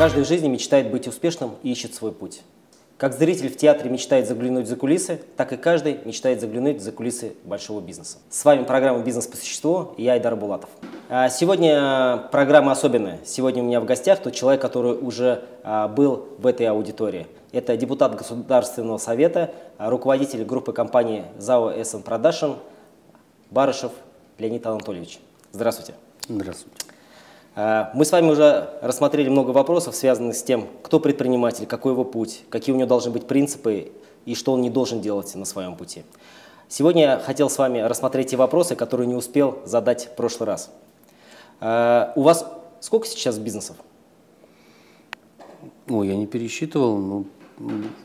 Каждый в жизни мечтает быть успешным и ищет свой путь. Как зритель в театре мечтает заглянуть за кулисы, так и каждый мечтает заглянуть за кулисы большого бизнеса. С вами программа «Бизнес по существу» и я Айдар Булатов. А сегодня программа особенная. Сегодня у меня в гостях тот человек, который уже а, был в этой аудитории. Это депутат Государственного совета, а, руководитель группы компании ЗАО «СН Продашин» Барышев Леонид Анатольевич. Здравствуйте. Здравствуйте. А, мы с вами уже рассмотрели много вопросов, связанных с тем, кто предприниматель, какой его путь, какие у него должны быть принципы и что он не должен делать на своем пути. Сегодня я хотел с вами рассмотреть те вопросы, которые не успел задать в прошлый раз. А, у вас сколько сейчас бизнесов? Ой, я не пересчитывал. Ну,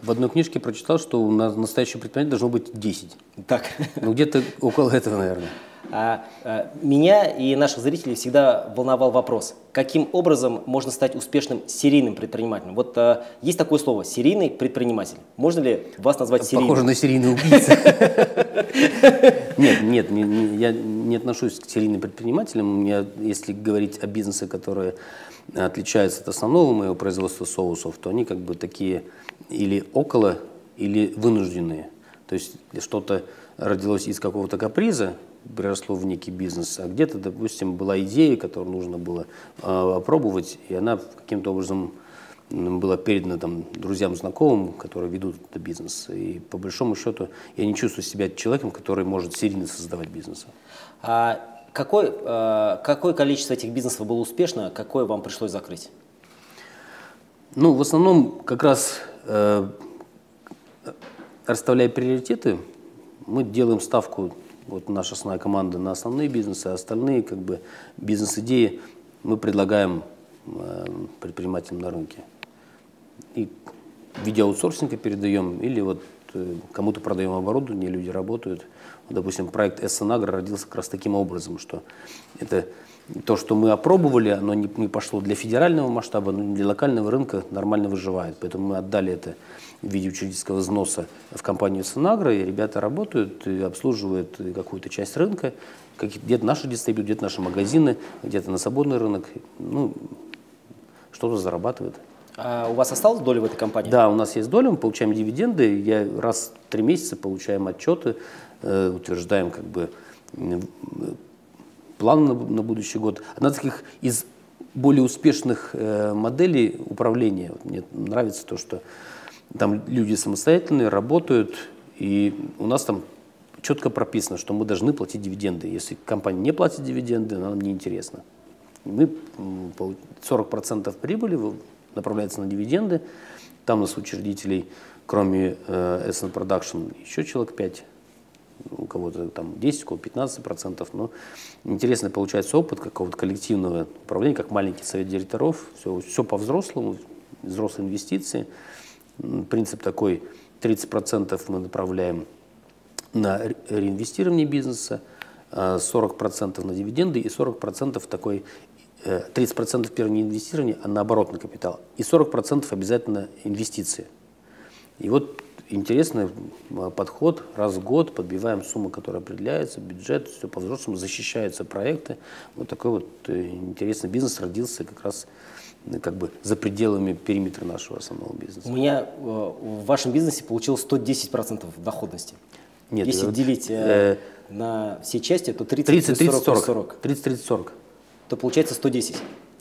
в одной книжке прочитал, что у нас настоящий предприниматель должно быть 10. Так. Ну, где-то около этого, наверное. А, а, меня и наших зрителей всегда волновал вопрос, каким образом можно стать успешным серийным предпринимателем? Вот а, есть такое слово серийный предприниматель. Можно ли вас назвать серийным? Похоже на серийный убийца. Нет, нет, я не отношусь к серийным предпринимателям. Если говорить о бизнесе, которые отличаются от основного моего производства соусов, то они как бы такие или около, или вынужденные. То есть что-то родилось из какого-то каприза, переросло в некий бизнес, а где-то, допустим, была идея, которую нужно было э, опробовать, и она каким-то образом была передана там, друзьям, знакомым, которые ведут этот бизнес. И по большому счету я не чувствую себя человеком, который может серийно создавать бизнес. А какой, э, какое количество этих бизнесов было успешно, какое вам пришлось закрыть? Ну, в основном как раз э, расставляя приоритеты, мы делаем ставку вот наша основная команда на основные бизнесы, а остальные как бы бизнес-идеи мы предлагаем э, предпринимателям на рынке. И в виде аутсорсинга передаем или вот э, кому-то продаем оборудование, люди работают. Вот, допустим, проект СНАГРО родился как раз таким образом, что это то, что мы опробовали, оно не, не пошло для федерального масштаба, но для локального рынка нормально выживает. Поэтому мы отдали это в виде учредительского взноса в компанию Сенагро, и ребята работают и обслуживают какую-то часть рынка, где-то наши дистрибьюторы, где-то наши магазины, где-то на свободный рынок, ну, что-то зарабатывают. А у вас осталась доля в этой компании? Да, у нас есть доля, мы получаем дивиденды, я раз в три месяца получаем отчеты, э, утверждаем как бы план на, на будущий год. Одна из таких из более успешных э, моделей управления, мне нравится то, что там люди самостоятельные, работают, и у нас там четко прописано, что мы должны платить дивиденды. Если компания не платит дивиденды, нам неинтересно. Мы 40% прибыли направляется на дивиденды. Там у нас учредителей, кроме э, SN Production, еще человек 5 у кого-то там 10, у кого-то 15 процентов, но интересно получается опыт какого-то коллективного управления, как маленький совет директоров, все, все по-взрослому, взрослые инвестиции. Принцип такой, 30% мы направляем на реинвестирование бизнеса, 40% а на дивиденды и 40% такой 30% э, первое не инвестирование, а на оборотный капитал. И 40% обязательно инвестиции. И вот интересный а, подход. Раз в год подбиваем сумму, которая определяется, бюджет, все по-взрослому, защищаются проекты. Вот такой вот э, интересный бизнес родился как раз э, как бы за пределами периметра нашего основного бизнеса. У меня э, в вашем бизнесе получилось 110% доходности. Нет, Если это, делить э, на все части, то 30, 30 30 40, 40. 30 30 40. То получается 110.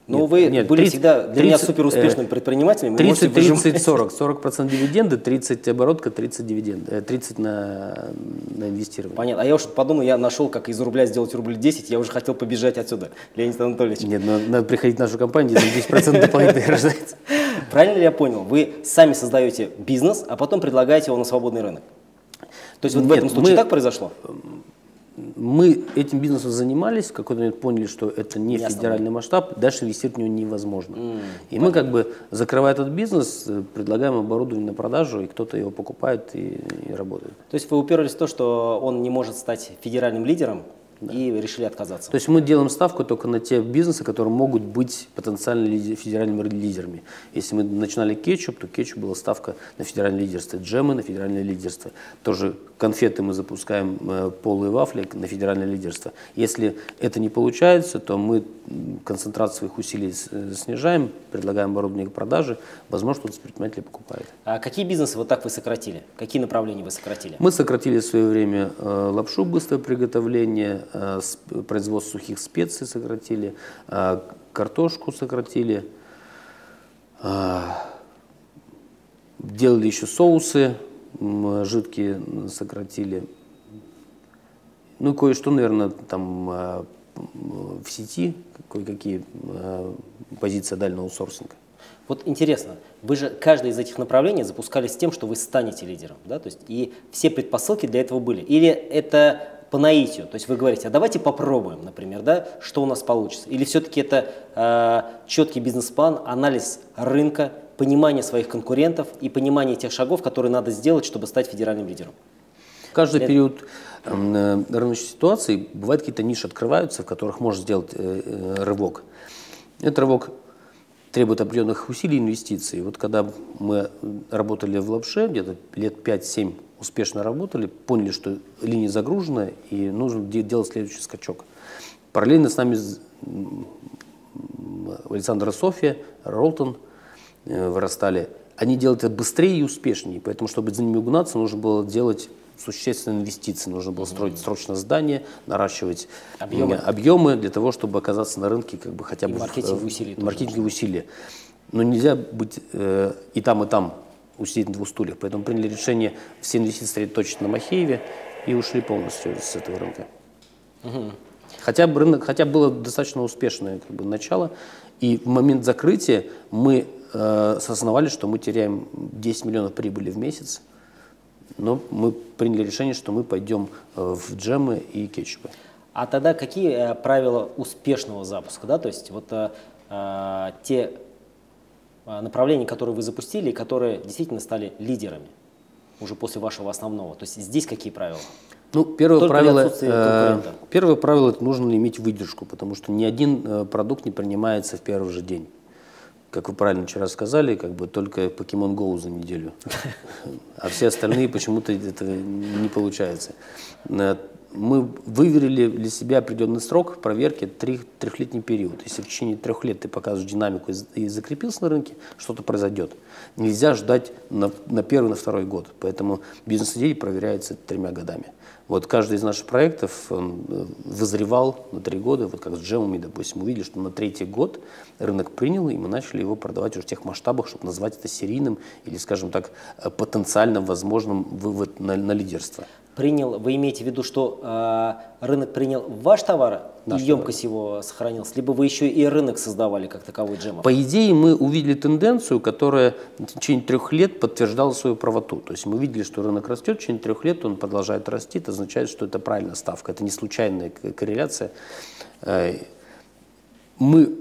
Но нет, вы нет, были 30, всегда для 30, меня супер успешным э, предпринимателем. 30, 30, 40. 40 процентов дивиденды, 30 оборотка, 30 дивиденды, 30 на, на инвестирование. Понятно. А я уже подумал, я нашел, как из рубля сделать рубль 10, я уже хотел побежать отсюда, Леонид Анатольевич. Нет, но надо приходить в нашу компанию, где 10% дополнительно рождается. Правильно ли я понял? Вы сами создаете бизнес, а потом предлагаете его на свободный рынок. То есть вот Нет, в этом случае мы, так произошло? Мы этим бизнесом занимались, в какой-то момент поняли, что это не Ясно. федеральный масштаб, дальше инвестировать в него невозможно. Mm, и понятно. мы как бы, закрывая этот бизнес, э, предлагаем оборудование на продажу, и кто-то его покупает и, и работает. То есть вы уперлись в то, что он не может стать федеральным лидером, и решили отказаться. То есть мы делаем ставку только на те бизнесы, которые могут быть потенциально лиди- федеральными лидерами. Если мы начинали кетчуп, то кетчуп была ставка на федеральное лидерство, джемы на федеральное лидерство. Тоже конфеты мы запускаем, э, полые вафли на федеральное лидерство. Если это не получается, то мы концентрацию своих усилий с- э, снижаем, предлагаем оборудование к продаже, возможно, кто-то из предпринимателей покупает. А какие бизнесы вот так вы сократили? Какие направления вы сократили? Мы сократили в свое время э, лапшу быстрого приготовления, производство сухих специй сократили, э, картошку сократили, э, делали еще соусы жидкие сократили. Ну кое-что, наверное, там э, в сети, кое-какие э, позиции дальнего сорсинга. Вот интересно, вы же каждое из этих направлений запускали с тем, что вы станете лидером, да, то есть и все предпосылки для этого были. Или это по наитию, то есть вы говорите, а давайте попробуем, например, да, что у нас получится. Или все-таки это э, четкий бизнес-план, анализ рынка, понимание своих конкурентов и понимание тех шагов, которые надо сделать, чтобы стать федеральным лидером. Каждый Это- период эм, э, рыночной ситуации бывают какие-то ниши открываются, в которых можно сделать э, э, рывок. Этот рывок требует определенных усилий и инвестиций. Вот когда мы работали в лапше, где-то лет 5-7 успешно работали, поняли, что линия загружена и нужно де- делать следующий скачок. Параллельно с нами з- м, Александр и София, Ролтон э, вырастали. Они делают это быстрее и успешнее, поэтому, чтобы за ними угнаться, нужно было делать существенные инвестиции. Нужно было строить срочно здание, наращивать Объемы. м, объемы для того, чтобы оказаться на рынке как бы хотя И бы в- маркетинговые э, усилия маркетинговые усилия. Но нельзя быть э, и там, и там усидеть на двух стульях. Поэтому приняли решение все инвестиции точно на Махееве и ушли полностью с этого рынка. Хотя, бы рынок, хотя было достаточно успешное как бы, начало, и в момент закрытия мы э, осознавали, что мы теряем 10 миллионов прибыли в месяц, но мы приняли решение, что мы пойдем э, в джемы и кетчупы. А тогда какие э, правила успешного запуска? Да? То есть вот э, э, те э, направления, которые вы запустили, и которые действительно стали лидерами уже после вашего основного. То есть здесь какие правила? Ну, первое Только правило, э, первое правило это нужно иметь выдержку, потому что ни один э, продукт не принимается в первый же день. Как вы правильно вчера сказали, как бы только Pokemon Go за неделю, а все остальные почему-то это не получается. Мы выверили для себя определенный срок проверки три, трехлетний период. Если в течение трех лет ты показываешь динамику и и закрепился на рынке, что-то произойдет. Нельзя ждать на, на первый, на второй год. Поэтому бизнес-идея проверяется тремя годами. Вот каждый из наших проектов он, э, вызревал на три года, вот как с джемами, допустим, увидели, что на третий год рынок принял, и мы начали его продавать уже в тех масштабах, чтобы назвать это серийным или, скажем так, э, потенциально возможным вывод на, на лидерство. Принял, вы имеете в виду, что э, рынок принял ваш товар, Наш и емкость его сохранилась, либо вы еще и рынок создавали как таковой джемов? По идее, мы увидели тенденцию, которая в течение трех лет подтверждала свою правоту. То есть мы видели, что рынок растет, в течение трех лет он продолжает расти. Это означает, что это правильная ставка, это не случайная корреляция. Э, Мы,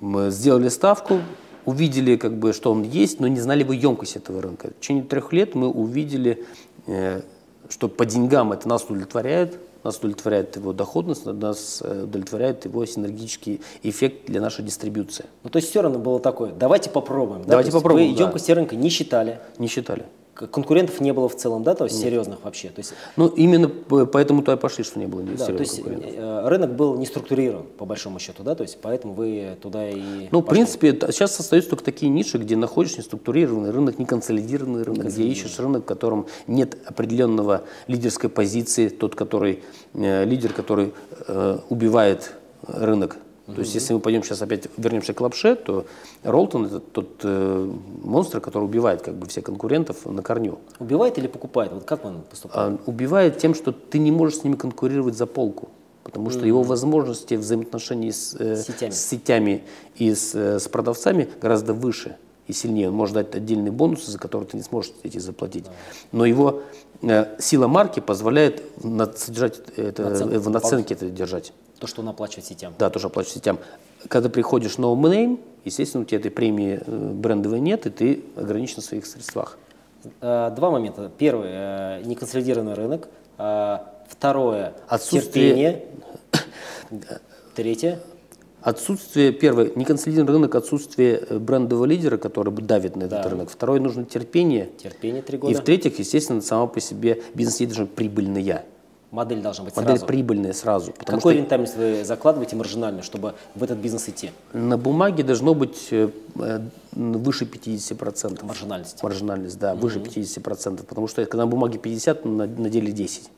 мы сделали ставку, увидели, как бы, что он есть, но не знали бы емкость этого рынка. В течение трех лет мы увидели, э, что по деньгам это нас удовлетворяет, нас удовлетворяет его доходность, нас э, удовлетворяет его синергический эффект для нашей дистрибуции. Ну, то есть все равно было такое, давайте попробуем. да? Давайте есть попробуем, Вы да. емкости рынка не считали, Не считали. Конкурентов не было в целом, да, то есть серьезных вообще. То есть, Ну, именно по- поэтому то и пошли, что не было да, то серьезных есть конкурентов. э, рынок был не структурирован, по большому счету, да, то есть поэтому вы туда и Ну, в пошли. принципе, это- сейчас остаются только такие ниши, где находишь неструктурированный рынок, неконсолидированный рынок, где ищешь рынок, в котором нет определенного лидерской позиции, тот, который э, лидер, который э, убивает рынок. То есть, если мы пойдем сейчас опять вернемся к лапше, то Ролтон это тот э, монстр, который убивает как бы все конкурентов на корню. Убивает или покупает? Вот как он поступает? А, убивает тем, что ты не можешь с ними конкурировать за полку. Потому что его возможности взаимоотношений с, э, Сетями. с сетями и с, э, с продавцами гораздо выше и сильнее. Он может дать отдельные бонусы, за которые ты не сможешь эти заплатить. Но его сила марки позволяет на- содержать это, Наценку э, в наценке это держать. То, что он оплачивает сетям. Да, тоже оплачивать сетям. Когда приходишь no name, естественно, у тебя этой премии э, брендовой нет, и ты ограничен в своих средствах. Э, Два момента. Первый, э, неконсолидированный рынок. Э, второе Отсутствие- терпение. Третье. Отсутствие, первое, неконсолидированный рынок, отсутствие э, брендового лидера, который бы давит на этот Да. рынок. Второе, нужно терпение. Терпение три И года. в-третьих, естественно, сама по себе бизнес должна быть прибыльная. Модель должна быть Модель сразу. прибыльная сразу. Потому Какой что рентабельность вы закладываете маржинальную, чтобы в этот бизнес идти? на бумаге должно быть э, э, выше 50%. Маржинальность. Маржинальность, да, выше 50%. Потому что когда на бумаге 50, на, на деле 10.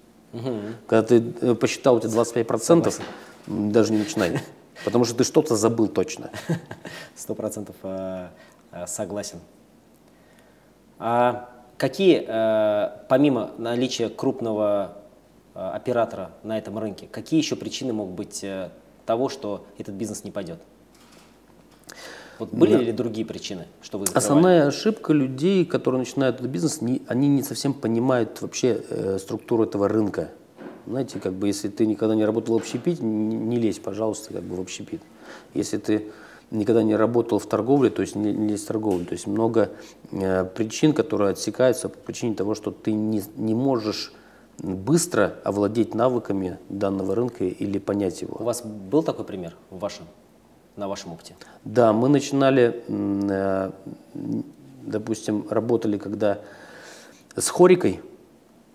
Когда ты посчитал, у тебя 25%, м, даже не начинай. Потому что ты что-то забыл точно. Сто процентов э, э, согласен. А какие, э, помимо наличия крупного оператора на этом рынке, какие еще причины могут быть того, что этот бизнес не пойдет? Вот были ли другие причины, что вы закрывали? Основная ошибка людей, которые начинают этот бизнес, не- они не совсем понимают вообще э, структуру этого рынка. Знаете, как бы если ты никогда не работал в общепите, не, не лезь, пожалуйста, как бы в общепит. Если ты никогда не работал в торговле, то есть не, не лезь в торговлю. То есть много э, причин, которые отсекаются по причине того, что ты не, не можешь быстро овладеть навыками данного рынка или понять его. У вас был такой пример в вашем, на вашем опыте? Да, мы начинали, э, допустим, работали когда с хорикой,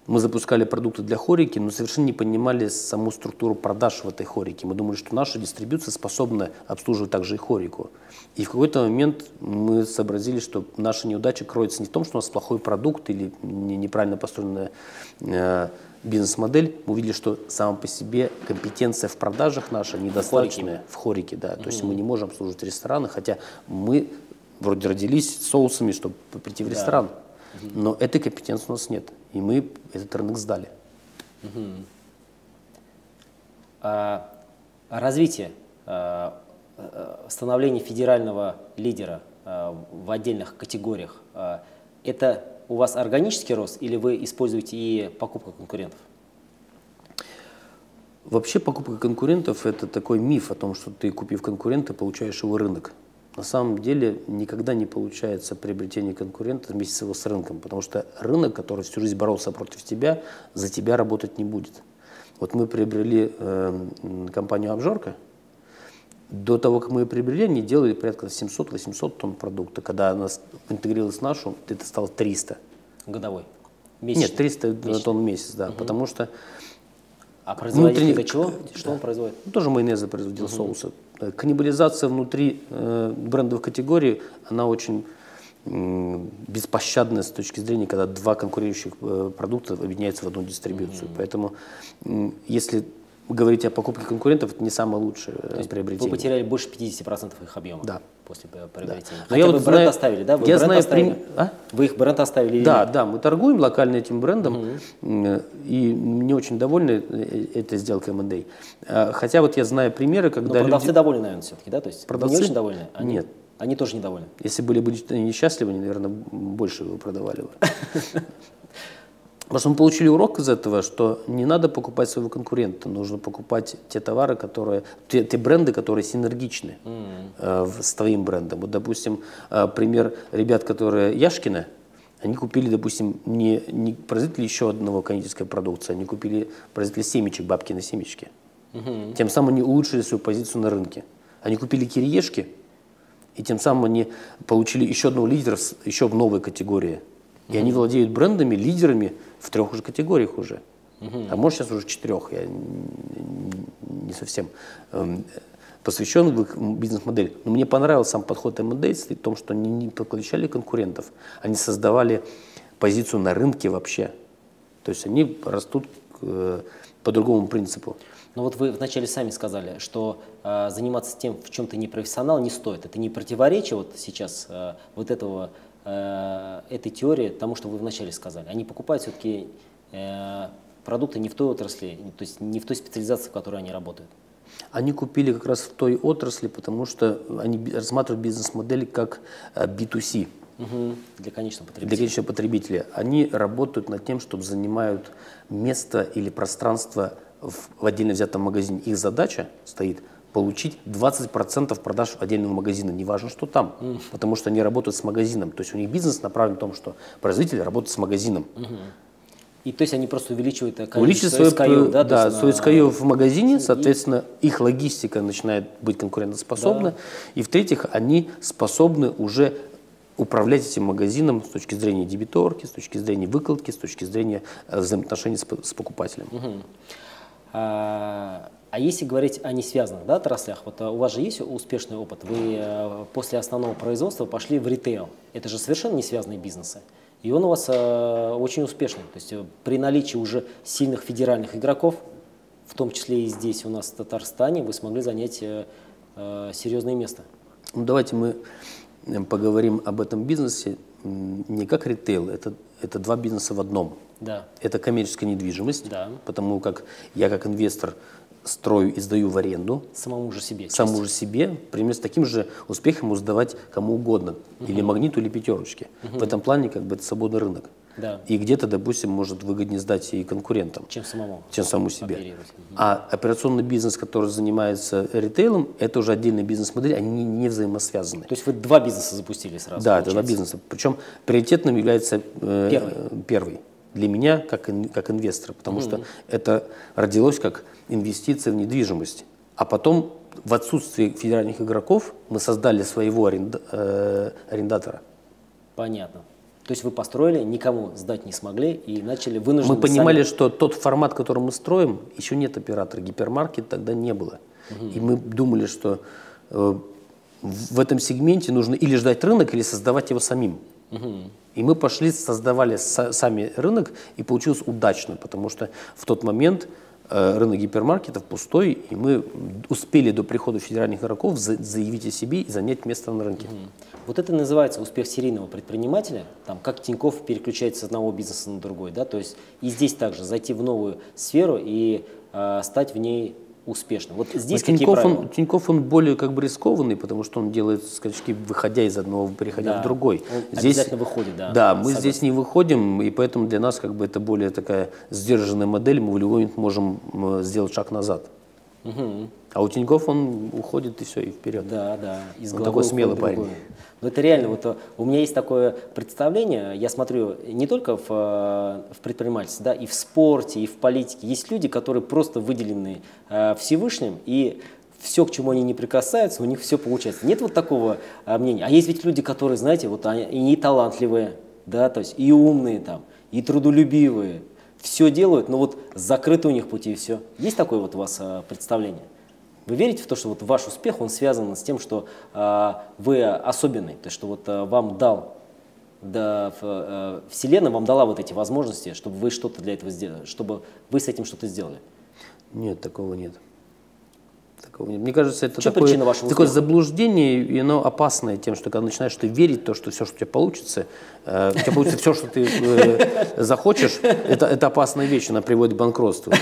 мы запускали продукты для хорики, но совершенно не понимали саму структуру продаж в этой хорике. Мы думали, что наша дистрибьюция способна обслуживать также и хорику. И в какой-то момент мы сообразили, что наша неудача кроется не в том, что у нас плохой продукт или не- неправильно построенная э, бизнес-модель. Мы увидели, что сама по себе компетенция в продажах наша недостаточная в хорике. Да. То есть мы не можем обслуживать рестораны, хотя мы вроде родились соусами, чтобы прийти в ресторан. Но этой компетенции у нас нет. И мы этот рынок сдали. А, развитие, а, э, становление федерального лидера а, в отдельных категориях, а, это у вас органический рост или вы используете и покупку конкурентов? Вообще покупка конкурентов – это такой миф о том, что ты, купив конкурента, получаешь его рынок. На самом деле никогда не получается приобретение конкурента вместе с его с рынком, потому что рынок, который всю жизнь боролся против тебя, за тебя работать не будет. Вот мы приобрели э, компанию «Обжорка». До того, как мы ее приобрели, они делали порядка 700-800 тонн продукта. Когда она интегрировалась в нашу, это стало 300. Годовой? Нет, Месячный? 300 Месячный. тонн в месяц, да. Потому что А производитель это чего? Что он производит? Ну, тоже майонезы производил, соусы. Э, Каннибализация внутри э, брендовых категорий, она очень беспощадная с точки зрения, когда два конкурирующих э, продукта объединяются в одну дистрибьюцию. Поэтому, м, если говорить о покупке конкурентов, это не самое лучшее э, Вы приобретение. потеряли больше 50% их объема Да. после приобретения. Но Хотя я вы вот бренд знаю- оставили, да? Вы я знаю оставили? а? Вы их бренд оставили? или Да, нет? да, мы торгуем локально этим брендом, м, и не очень довольны э, этой сделкой M&A. А, Хотя вот я знаю примеры, Но когда продавцы люди, довольны, наверное, все-таки, да? То есть вы Продавцы? не очень довольны? Они, Нет. Они тоже недовольны. если были бы они счастливы, они, наверное, больше его продавали бы. Что мы получили урок из этого, что не надо покупать своего конкурента, нужно покупать те товары, которые, те, те бренды, которые синергичны э, в- с твоим брендом. Вот, допустим, э, пример ребят, которые Яшкина, они купили, допустим, не, не производители еще одного кондитерской продукции, они купили производителя семечек, бабкины семечки. Тем самым они улучшили свою позицию на рынке. Они купили кириешки, и тем самым они получили еще одного лидера еще в новой категории. И они владеют брендами, лидерами в трех уже категориях уже. А может сейчас уже четырех, я не совсем эм, посвящен в их бизнес-модель. Но мне понравился сам подход M&A в том, что они не подключали конкурентов, они создавали позицию на рынке вообще. То есть они растут э, по другому принципу. Но вот вы вначале сами сказали, что э, заниматься тем, в чем ты не профессионал, не стоит. Это не противоречие вот сейчас э, вот этого, э, этой теории тому, что вы вначале сказали. Они покупают все-таки э, продукты не в той отрасли, то есть не в той специализации, в которой они работают. Они купили как раз в той отрасли, потому что они рассматривают бизнес-модель как э, B2C. Мгм. Для конечного для потребителя. конечного потребителя. Они работают над тем, чтобы занимают место или пространство в, в отдельно взятом магазине. Их задача стоит получить 20% продаж отдельного магазина, неважно, что там, потому что они работают с магазином. То есть у них бизнес направлен в том, что производитель работает с магазином. И то есть они просто увеличивают количество увеличивают свое, SKU, да? Да, на- SKU в магазине, соответственно, их логистика начинает быть конкурентоспособна. Да. И в-третьих, они способны уже управлять этим магазином с точки зрения дебиторки, с точки зрения выкладки, с точки зрения э, взаимоотношений с, с покупателем. А, а если говорить о несвязанных да, отраслях, вот а, у вас же есть успешный опыт. Вы э, после основного производства пошли в ритейл. Это же совершенно не связанные бизнесы. И он у вас э, очень успешный. То есть э, при наличии уже сильных федеральных игроков, в том числе и здесь у нас в Татарстане, вы смогли занять э, э, серьезное место. Ну, давайте мы поговорим об этом бизнесе не как ритейл, это, это два бизнеса в одном. Да. Это коммерческая недвижимость, Да. потому как я как инвестор строю и сдаю в аренду Самому же себе. самому часть. же себе, примерно с таким же успехом сдавать кому угодно, или магниту, или пятерочке. В этом плане как бы это свободный рынок. Да. И где-то, допустим, может выгоднее сдать и конкурентам, Чем самому. чем самому себе. Оперировать. Мгм. А операционный бизнес, который занимается ритейлом, это уже отдельная бизнес-модель, они не, взаимосвязаны. То есть вы два бизнеса запустили сразу? Да, это два получается? бизнеса. Причем приоритетным является э, Первый. первый для меня как, ин- как инвестора, потому что это родилось как инвестиция в недвижимость. А потом в отсутствие федеральных игроков мы создали своего аренда- э, арендатора. Понятно. То есть вы построили, никому сдать не смогли и начали вынуждены Мы понимали, сами- что тот формат, который мы строим, еще нет оператора. Гипермаркет тогда не было. И мы думали, что э, в этом сегменте нужно или ждать рынок, или создавать его самим. И мы пошли, создавали са- сами рынок, и получилось удачно, потому что в тот момент э, рынок гипермаркетов пустой, и мы успели до прихода федеральных игроков за- заявить о себе и занять место на рынке. Вот это называется успех серийного предпринимателя, там, как Тиньков переключается с одного бизнеса на другой, да, то есть и здесь также зайти в новую сферу и э, стать в ней успешным. Вот здесь Но Тинькофф, правила? он, Тинькофф, он более как бы рискованный, потому что он делает скачки, выходя из одного, переходя Да, в другой. он обязательно выходит, да, Да, мы согласен. здесь не выходим, и поэтому для нас как бы это более такая сдержанная модель, мы в любой момент можем сделать шаг назад. А у Тинькофф он уходит и все, и вперед. Да, да. Из Он такой смелый парень. другое. Но это реально, вот э, у меня есть такое представление, я смотрю не только в, э, в предпринимательстве, да, и в спорте, и в политике. Есть люди, которые просто выделены э, Всевышним, и все, к чему они не прикасаются, у них все получается. Нет вот такого э, мнения. А есть ведь люди, которые, знаете, вот они и талантливые, да, то есть и умные там, и трудолюбивые, все делают, но вот закрыты у них пути и все. Есть такое вот у вас э, представление? Вы верите в то, что вот ваш успех, он связан с тем, что э, вы особенный, то есть что вот э, вам дал, да, э, Вселенная вам дала вот эти возможности, чтобы вы что-то для этого сделали, чтобы вы с этим что-то сделали? Нет, такого нет. Такого нет. Мне кажется, это чем такое, такое заблуждение, и оно опасное тем, что когда начинаешь ты верить то, что все, что у тебя получится, э, у тебя получится все, что ты э, захочешь, это, это опасная вещь, она приводит к банкротству.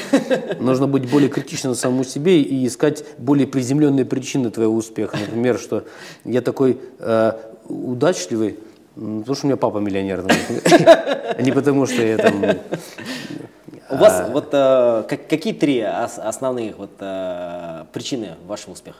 Нужно быть более критичным самому себе и искать более приземленные причины твоего успеха. Например, что я такой э, удачливый, потому что у меня папа миллионер, а не потому, что я там У вас вот э, как- какие три ос- основные вот э, причины вашего успеха?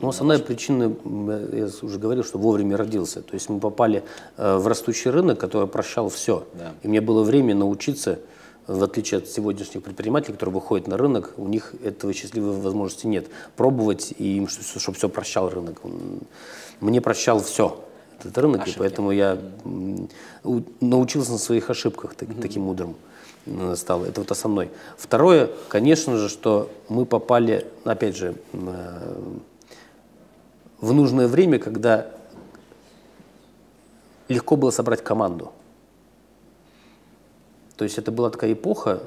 Ну, основная причина, м, я уже говорил, что вовремя родился. То есть мы попали э, в растущий рынок, который прощал все. Да. И мне было время научиться, в отличие от сегодняшних предпринимателей, которые выходят на рынок, у них этого счастливой возможности нет. Пробовать и им, чтобы все прощал рынок. Мне прощал все этот рынок, Ошибки. и поэтому я научился на своих ошибках так- таким мудрым э, стал. Это вот основной. Второе, конечно же, что мы попали, опять же, э, в нужное время, когда легко было собрать команду. То есть это была такая эпоха,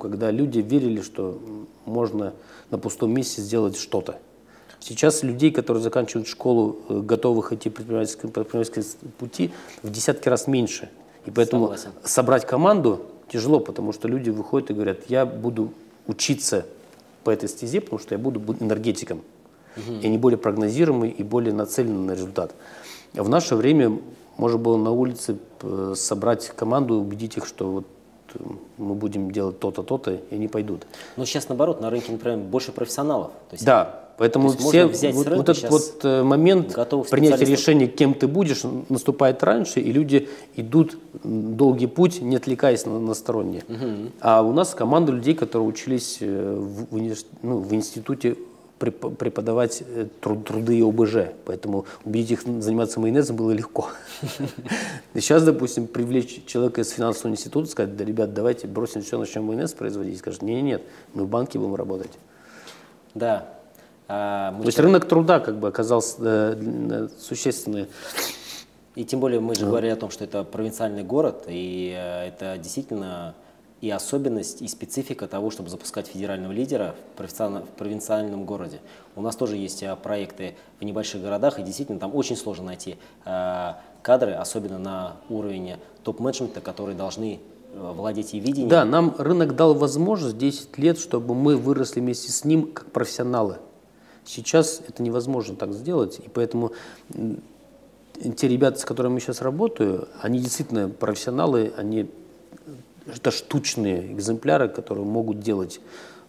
когда люди верили, что можно на пустом месте сделать что-то. Сейчас людей, которые заканчивают школу, э, готовых идти предпринимательские, предпринимательские пути, в десятки раз меньше. И поэтому Согласен. собрать команду тяжело, потому что люди выходят и говорят, я буду учиться по этой стезе, потому что я буду бу- энергетиком. И они более прогнозируемый и более нацелены на результат. В наше время можно было на улице э, собрать команду, убедить их, что вот э, мы будем делать то-то, то-то, и они пойдут. Но сейчас наоборот, на рынке, например, больше профессионалов. То есть Да, Поэтому То все взять вот, вот этот вот э, момент принятия решения, кем ты будешь, наступает раньше, и люди идут долгий путь, не отвлекаясь на, на сторонние. А у нас команда людей, которые учились э, в, в ну, в институте преп- преподавать э, тру- труды и ОБЖ, поэтому убедить их заниматься майонезом было легко. Сейчас, допустим, привлечь человека из финансового института, сказать, да, ребят, давайте бросим все, начнем майонез производить, скажет, нет, нет, мы в банке будем работать. Да. А, мы То есть рынок труда как бы оказался э, э, существенный. И тем более мы же говорили о том, что это провинциальный город, и э, это действительно и особенность, и специфика того, чтобы запускать федерального лидера в провинциально- в провинциальном городе. У нас тоже есть э, проекты в небольших городах, и действительно там очень сложно найти кадры, особенно на уровне топ-менеджмента, которые должны владеть и видением. Да, нам рынок дал возможность 10 лет, чтобы мы выросли вместе с ним как профессионалы. Сейчас это невозможно так сделать, и поэтому те ребята, с которыми я сейчас работаю, они действительно профессионалы, они это штучные экземпляры, которые могут делать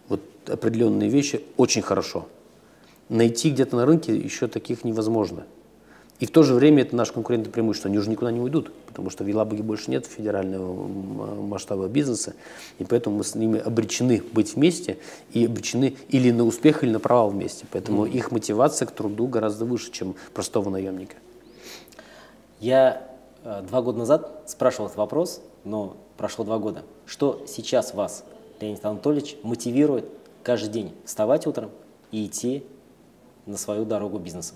вот определенные вещи очень хорошо. Найти где-то на рынке еще таких невозможно. И в то же время это наше конкурентное преимущество. Они уже никуда не уйдут, потому что в Елабуге больше нет федерального масштаба бизнеса, и поэтому мы с ними обречены быть вместе и обречены или на успех, или на провал вместе. Поэтому их мотивация к труду гораздо выше, чем простого наемника. Я э, два года назад спрашивал этот вопрос, но прошло два года. Что сейчас вас, Леонид Анатольевич, мотивирует каждый день вставать утром и идти на свою дорогу бизнеса?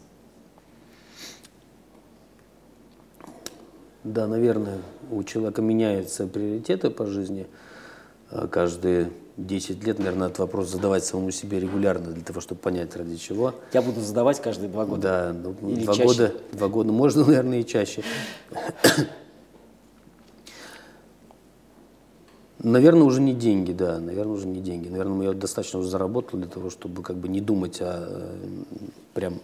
Да, наверное, у человека меняются приоритеты по жизни. А Каждые 10 лет, наверное, этот вопрос задавать самому себе регулярно для того, чтобы понять, ради чего. Я буду задавать каждые два года. Да, ну, Или два чаще. года, два года можно, наверное, и чаще. Наверное, уже не деньги, да, наверное, уже не деньги. Наверное, я достаточно уже заработал для того, чтобы как бы не думать о э, прям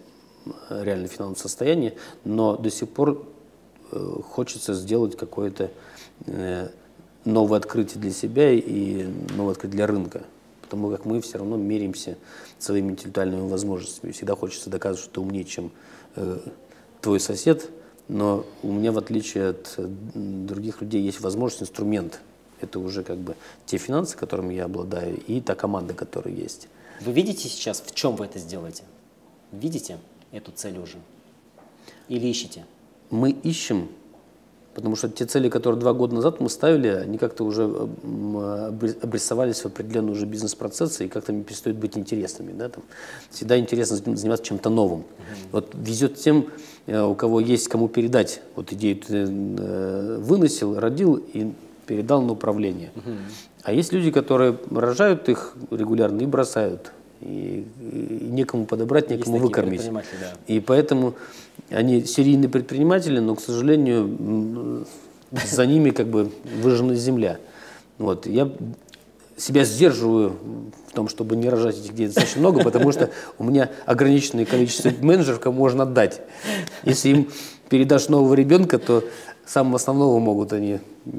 э, реально финансовом состоянии, но до сих пор э, хочется сделать какое-то э, новое открытие для себя и новое открытие для рынка. Потому как мы все равно меряемся своими интеллектуальными возможностями. Всегда хочется доказывать, что ты умнее, чем э, твой сосед, но у меня, в отличие от э, других людей, есть возможность, инструмент. Это уже как бы те финансы, которыми я обладаю, и та команда, которая есть. Вы видите сейчас, в чем вы это сделаете? Видите эту цель уже? Или ищете? Мы ищем, потому что те цели, которые два года назад мы ставили, они как-то уже обрис- обрисовались в определенные уже бизнес-процессы и как-то не перестают быть интересными. Да? Там всегда интересно заним- заниматься чем-то новым. Вот везет тем, э, у кого есть кому передать. Вот идею ты э, выносил, родил и передал на управление. А есть люди, которые рожают их регулярно и бросают. И, и некому подобрать, Есть некому такие выкормить. да. И поэтому они серийные предприниматели, но, к сожалению, за ними как бы выжжена земля. Вот. Я себя сдерживаю в том, чтобы не рожать этих детей достаточно много, потому что у меня ограниченное количество менеджеров, кому можно отдать. Если им передашь нового ребенка, то самого основного могут они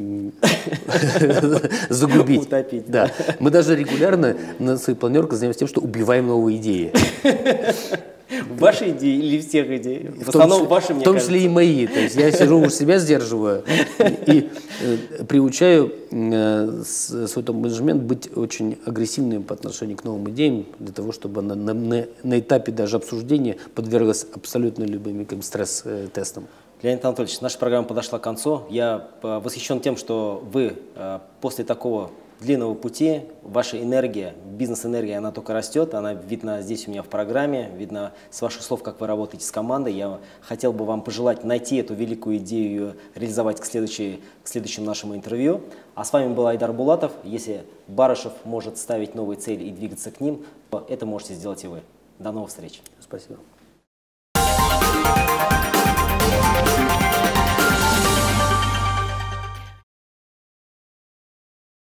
загубить. Утопить, Да. Мы даже регулярно на своих планерках занимаемся тем, что убиваем новые идеи. Ваши идеи или всех идей? В, В основном числе- ваши, мне В том кажется. числе и мои. То есть я сижу, уж себя сдерживаю и э, приучаю э, свой топ-менеджмент быть очень агрессивным по отношению к новым идеям, для того, чтобы на, на- на- этапе даже обсуждения подверглась абсолютно любым стресс-тестам. Леонид Анатольевич, наша программа подошла к концу. Я э, восхищен тем, что вы э, после такого длинного пути, ваша энергия, бизнес-энергия, она только растет, она видна здесь у меня в программе, видно с ваших слов, как вы работаете с командой. Я хотел бы вам пожелать найти эту великую идею, реализовать к, следующей, к следующему нашему интервью. А с вами был Айдар Булатов. Если Барышев может ставить новые цели и двигаться к ним, то это можете сделать и вы. До новых встреч. Спасибо.